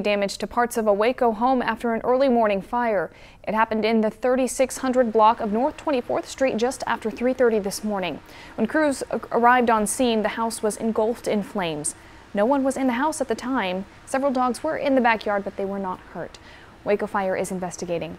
Damage to parts of a Waco home after an early morning fire. It happened in the 3600 block of North 24th Street just after 3.30 this morning. When crews arrived on scene, the house was engulfed in flames. No one was in the house at the time. Several dogs were in the backyard, but they were not hurt. Waco Fire is investigating.